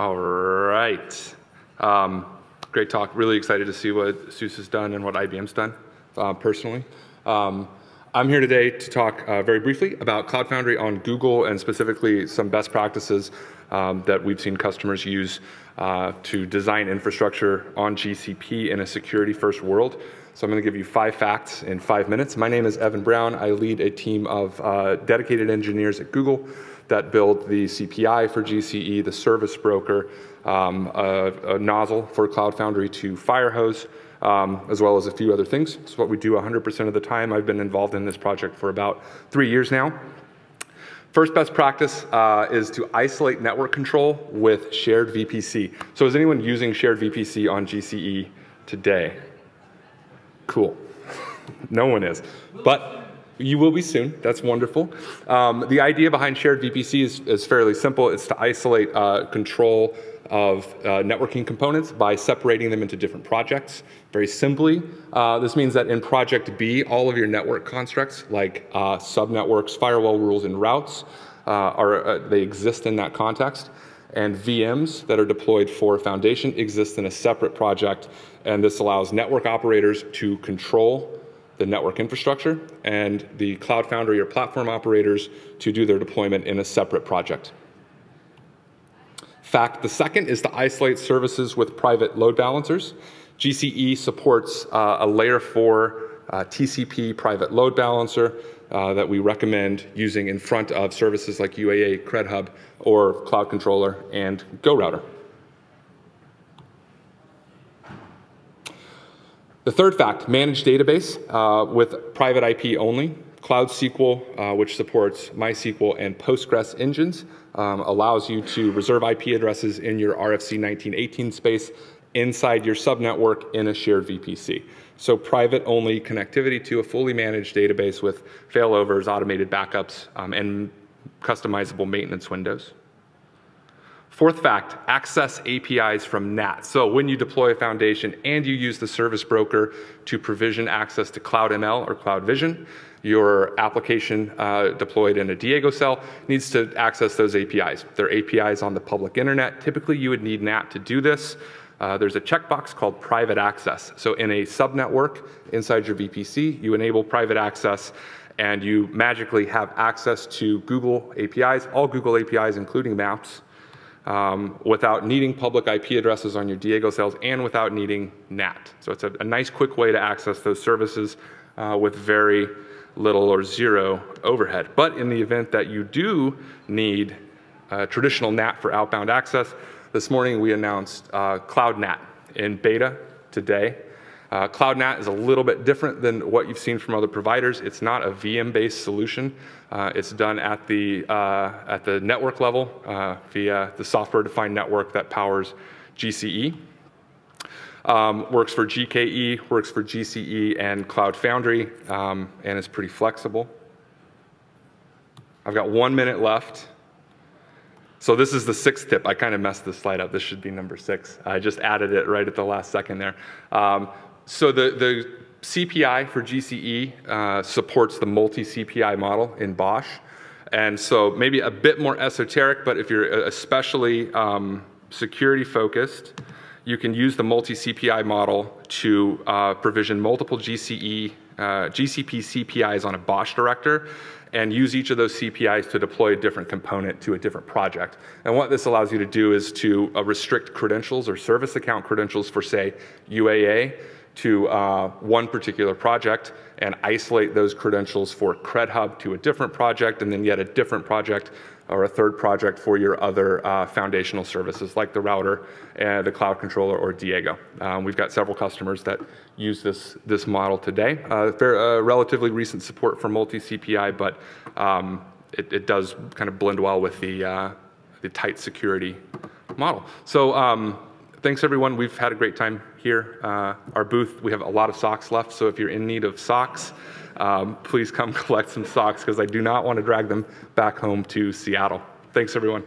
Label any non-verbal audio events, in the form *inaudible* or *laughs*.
All right. Um, great talk. Really excited to see what SUSE has done and what IBM's done uh, personally. Um, I'm here today to talk uh, very briefly about Cloud Foundry on Google and specifically some best practices um, that we've seen customers use uh, to design infrastructure on GCP in a security first world. So I'm going to give you five facts in five minutes. My name is Evan Brown. I lead a team of uh, dedicated engineers at Google that build the CPI for GCE, the service broker, um, a, a, nozzle for Cloud Foundry to Firehose, um, as well as a few other things. It's what we do 100% of the time. I've been involved in this project for about three years now. First best practice uh, is to isolate network control with shared VPC. So is anyone using shared VPC on GCE today? Cool. no one is. But you will be soon. That's wonderful. Um, the idea behind shared VPC is, is fairly simple. It's to isolate uh, control of uh, networking components by separating them into different projects. Very simply, uh, this means that in project B, all of your network constructs like uh, subnetworks, firewall rules, and routes uh, are uh, they exist in that context. And VMs that are deployed for Foundation exist in a separate project and this allows network operators to control the network infrastructure and the Cloud Foundry or platform operators to do their deployment in a separate project. Fact the second is to isolate services with private load balancers. GCE supports uh, a layer 4 uh, TCP private load balancer uh, that we recommend using in front of services like UAA, CredHub, or Cloud Controller and GoRouter. The third fact, managed database uh, with private IP only. Cloud SQL, uh, which supports MySQL and Postgres engines, um, allows you to reserve IP addresses in your RFC 1918 space inside your subnetwork in a shared VPC. So private only connectivity to a fully managed database with failovers, automated backups, um, and customizable maintenance windows. Fourth fact, access APIs from NAT. So when you deploy a foundation and you use the service broker to provision access to Cloud ML or Cloud Vision, your application uh, deployed in a Diego cell needs to access those APIs. They're APIs on the public internet. Typically, you would need NAT to do this. Uh, there's a checkbox called private access. So in a subnetwork inside your VPC, you enable private access and you magically have access to Google APIs, all Google APIs, including Maps, um, without needing public IP addresses on your Diego cells and without needing NAT. So it's a, a nice quick way to access those services uh, with very little or zero overhead. But in the event that you do need uh, traditional NAT for outbound access, this morning we announced uh, CloudNAT in beta today. Uh, CloudNAT is a little bit different than what you've seen from other providers. It's not a VM-based solution. Uh, it's done at the, uh, at the network level uh, via the software-defined network that powers GCE. Um, works for GKE, works for GCE and Cloud Foundry, um, and is pretty flexible. I've got one minute left. So this is the sixth tip. I kind of messed this slide up. This should be number six. I just added it right at the last second there. Um, so the, the CPI for GCE uh, supports the multi-CPI model in BOSH. And so maybe a bit more esoteric, but if you're uh, especially um, security focused, you can use the multi-CPI model to uh, provision multiple GCE, uh, GCP CPIs on a BOSH director and use each of those CPIs to deploy a different component to a different project. And what this allows you to do is to uh, restrict credentials or service account credentials for, say, UAA to uh, one particular project and isolate those credentials for CredHub to a different project and then yet a different project or a third project for your other uh, foundational services like the router and the cloud controller or Diego. Um, we've got several customers that use this, this model today. Uh, fair, uh, relatively recent support for multi-CPI, but um, it, it, does kind of blend well with the, uh, the tight security model. So um, thanks everyone. We've had a great time here. Uh, our booth, we have a lot of socks left, so if you're in need of socks, um, please come *laughs* collect some socks because I do not want to drag them back home to Seattle. Thanks everyone.